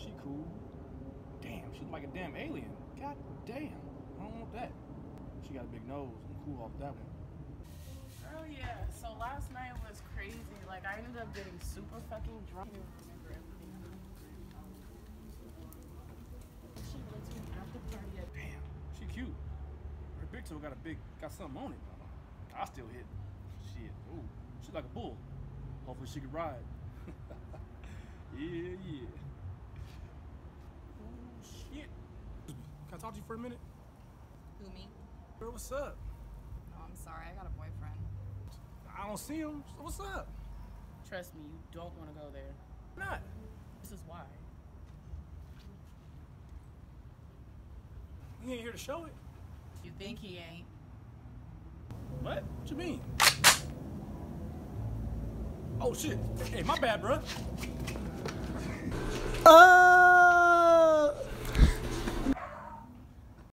She cool. Damn, she's like a damn alien. God damn. I don't want that. She got a big nose. I'm cool off that one. Oh yeah. So last night was crazy. Like I ended up getting super fucking drunk. I don't remember everything. She went to an after party at Damn, she cute. Her big toe got a big, got something on it. I still hit. Shit. Ooh, she's like a bull. Hopefully she can ride. yeah, yeah. Oh shit. Can I talk to you for a minute? Who me? Girl, what's up? Oh, I'm sorry. I got a boyfriend. I don't see him. So what's up? Trust me, you don't want to go there. Not. This is why. He ain't here to show it. You think he ain't? What? What you mean? Oh shit. Hey, my bad, bruh. Oh!